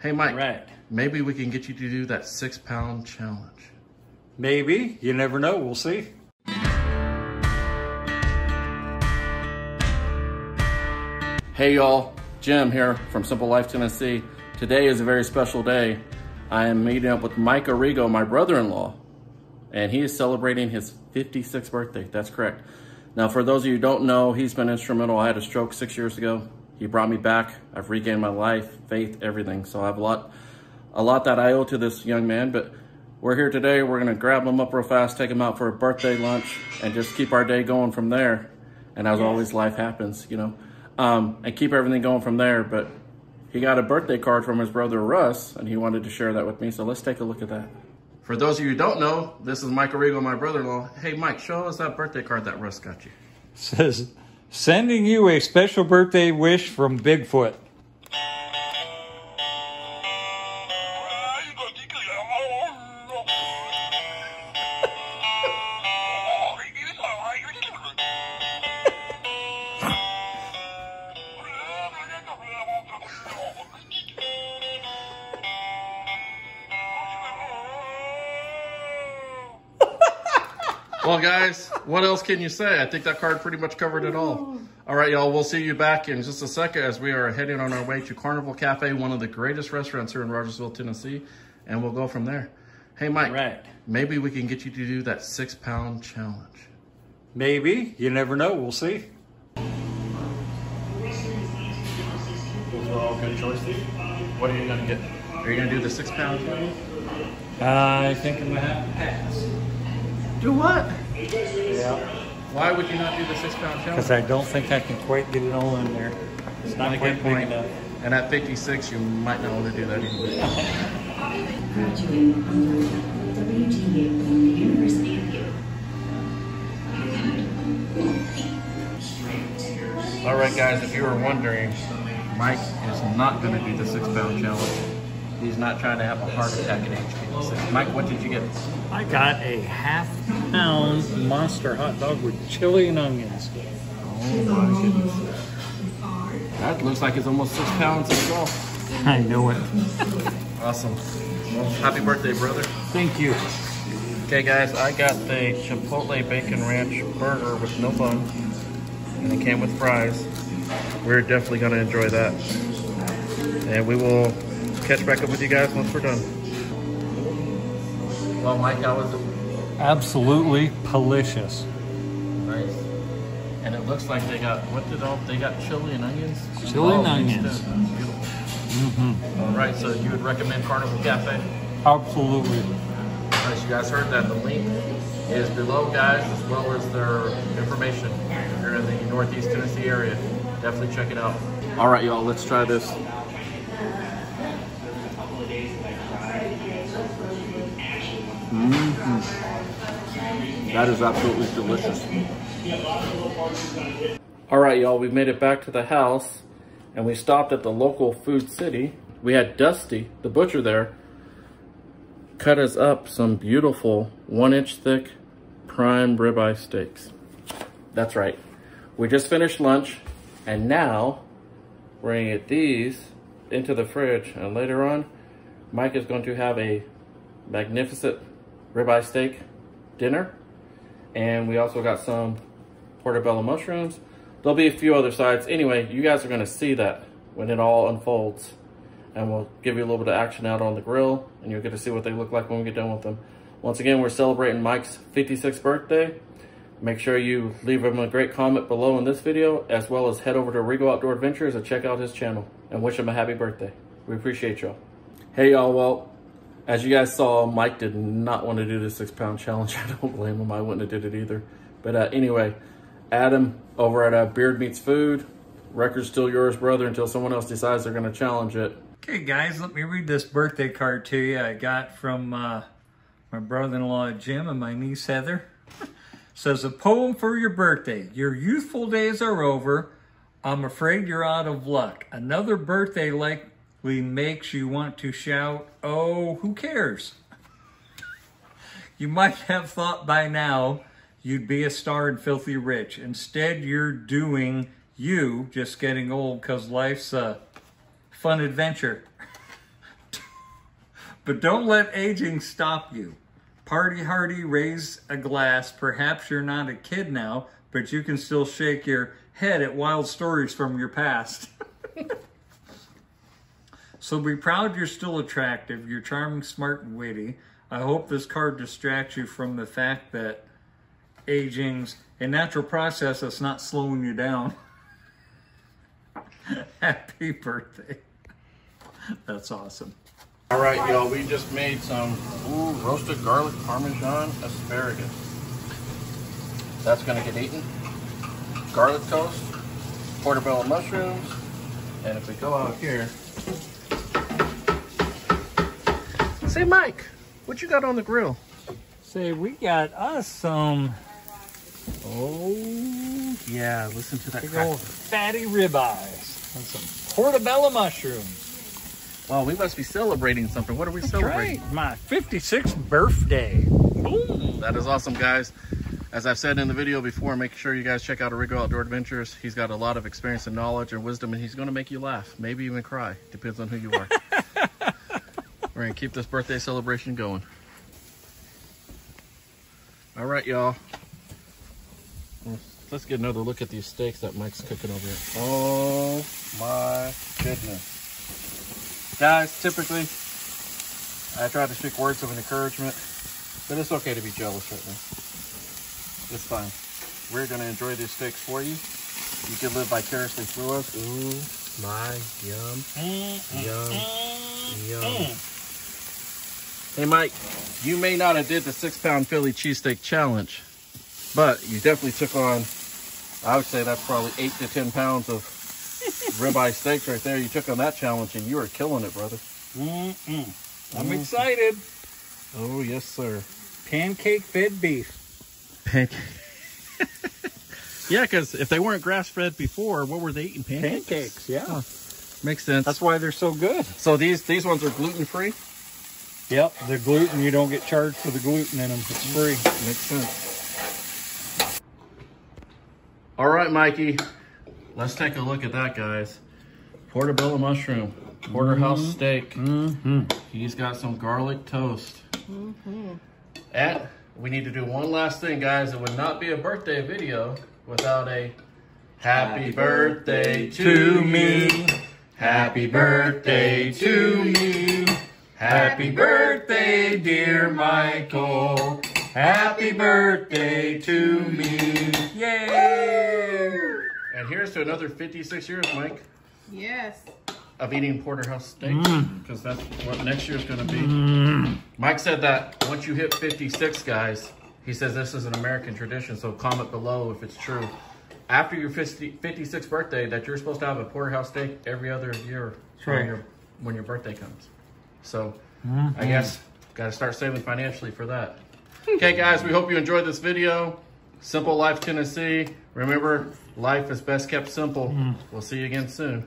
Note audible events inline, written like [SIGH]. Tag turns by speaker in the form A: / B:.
A: Hey, Mike.
B: Right.
A: Maybe we can get you to do that six pound challenge.
B: Maybe. You never know. We'll see.
A: Hey, y'all. Jim here from Simple Life, Tennessee. Today is a very special day. I am meeting up with Mike Arrigo, my brother-in-law, and he is celebrating his 56th birthday. That's correct. Now, for those of you who don't know, he's been instrumental. I had a stroke six years ago. He brought me back. I've regained my life, faith, everything. So I have a lot, a lot that I owe to this young man. But we're here today. We're gonna grab him up real fast, take him out for a birthday lunch, and just keep our day going from there. And as always, life happens, you know, um, and keep everything going from there. But he got a birthday card from his brother Russ, and he wanted to share that with me. So let's take a look at that. For those of you who don't know, this is Michael Arrigo, my brother-in-law. Hey, Mike, show us that birthday card that Russ got you. [LAUGHS]
B: Says, sending you a special birthday wish from Bigfoot.
A: Well, guys, what else can you say? I think that card pretty much covered it all. All right, y'all, we'll see you back in just a second as we are heading on our way to Carnival Cafe, one of the greatest restaurants here in Rogersville, Tennessee, and we'll go from there. Hey, Mike,
B: Right.
A: maybe we can get you to do that six pound challenge.
B: Maybe. You never know. We'll see.
A: Those were all good choices. What are you going to get? Are you going to do the six pound challenge?
B: I think I'm gonna have to pass.
A: Do what?
B: Yeah.
A: Why would you not do the six pound challenge?
B: Because I don't think I can quite get it all in there. It's not
A: Not a
B: quite
A: good
B: big
A: point.
B: enough.
A: And at 56, you might not want to do that either.
C: graduating from WGA from the University of Yale.
A: All right, guys, if you were wondering, Mike is not going to do the six pound challenge. He's not trying to have a heart attack at age 56. Mike, what did you get?
B: I got a half pound monster hot dog with chili and onions.
A: Oh my goodness. That looks like it's almost six pounds as well.
B: I know it.
A: Awesome. Well, happy birthday, brother.
B: Thank you.
A: Okay, guys, I got the Chipotle Bacon Ranch burger with no bun, and it came with fries. We're definitely going to enjoy that. And we will catch back up with you guys once we're done. Well, Mike, how was it?
B: Absolutely delicious.
A: Nice. And it looks like they got, what did all, they got chili and onions?
B: Chili and
A: All mixed
B: onions.
A: in. Beautiful. All right, so you would recommend Carnival Cafe?
B: Absolutely.
A: As you guys heard that, the link is below, guys, as well as their information. If you're in the Northeast Tennessee area, definitely check it out. All right, y'all, let's try this. Mm-hmm. That is absolutely delicious. All right, y'all, we made it back to the house and we stopped at the local Food City. We had Dusty, the butcher there, cut us up some beautiful one inch thick prime ribeye steaks. That's right. We just finished lunch and now we're gonna get these into the fridge and later on, Mike is going to have a magnificent ribeye steak dinner. And we also got some portobello mushrooms. There'll be a few other sides. Anyway, you guys are gonna see that when it all unfolds and we'll give you a little bit of action out on the grill and you'll get to see what they look like when we get done with them. Once again, we're celebrating Mike's 56th birthday. Make sure you leave him a great comment below in this video, as well as head over to Arrigo Outdoor Adventures and check out his channel and wish him a happy birthday. We appreciate y'all. Hey y'all, well, as you guys saw, Mike did not want to do the six pound challenge. [LAUGHS] I don't blame him. I wouldn't have did it either. But uh, anyway, Adam over at uh, Beard Meets Food, record's still yours, brother, until someone else decides they're going to challenge it.
B: Okay, guys, let me read this birthday card to you. I got from uh, my brother-in-law Jim and my niece Heather. [LAUGHS] Says a poem for your birthday. Your youthful days are over. I'm afraid you're out of luck. Another birthday likely makes you want to shout, "Oh, who cares?" You might have thought by now you'd be a star and filthy rich. Instead, you're doing you, just getting old because life's a fun adventure. [LAUGHS] But don't let aging stop you. Party hardy, raise a glass. Perhaps you're not a kid now, but you can still shake your head at wild stories from your past. [LAUGHS] so be proud you're still attractive, you're charming, smart, and witty. I hope this card distracts you from the fact that aging's a natural process that's not slowing you down. [LAUGHS] Happy birthday. That's awesome.
A: All right, y'all, we just made some ooh, roasted garlic parmesan asparagus. That's gonna get eaten. Garlic toast, portobello mushrooms, and if we go out here, say Mike, what you got on the grill?
B: Say, we got us some, oh,
A: Yeah, listen to that
B: big
A: crack.
B: old fatty ribeyes and some portobello mushrooms.
A: Well, we must be celebrating something. What are we
B: That's
A: celebrating?
B: right, my 56th birthday. Boom.
A: That is awesome, guys. As I've said in the video before, make sure you guys check out Arrigo Outdoor Adventures. He's got a lot of experience and knowledge and wisdom, and he's going to make you laugh, maybe even cry. Depends on who you are. [LAUGHS] We're to keep this birthday celebration going. All right, y'all. Let's get another look at these steaks that Mike's cooking over here. Oh my goodness. Guys, typically, I try to speak words of encouragement, but it's okay to be jealous right now. It's fine. We're gonna enjoy these steaks for you. You can live vicariously through us. Ooh, my yum, mm, mm, yum, mm, yum. Hey Mike, you may not have did the six pound Philly cheesesteak challenge, but you definitely took on, I would say that's probably eight to 10 pounds of [LAUGHS] ribeye steaks right there. You took on that challenge and you are killing it, brother.
B: Mm-mm. I'm mm-hmm. excited.
A: Oh, yes, sir.
B: Pancake fed beef.
A: Pancake. [LAUGHS] yeah, because if they weren't grass fed before, what were they eating? Pancakes.
B: Pancakes, yeah.
A: Makes sense.
B: That's why they're so good.
A: so these these ones are gluten free.
B: Yep, the gluten, you don't get charged for the gluten in them. It's free.
A: Makes sense. All right, Mikey. Let's take a look at that, guys. Portobello mushroom, porterhouse steak.
B: Mm-hmm.
A: He's got some garlic toast. And we need to do one last thing, guys. It would not be a birthday video without a happy birthday to me. Happy birthday to me. Happy birthday, dear Michael. Happy birthday to me.
B: Yay!
A: And here's to another 56 years, Mike,
D: Yes.
A: of eating porterhouse steak.
B: Mm.
A: Because that's what next year's going to be. Mike said that once you hit 56, guys, he says this is an American tradition, so comment below if it's true. After your 50, 56th birthday, that you're supposed to have a porterhouse steak every other year when, your, when your birthday comes. So
B: Mm-hmm.
A: I guess got to start saving financially for that. Okay, guys, we hope you enjoyed this video. Simple Life Tennessee. Remember, life is best kept simple. We'll see you again soon.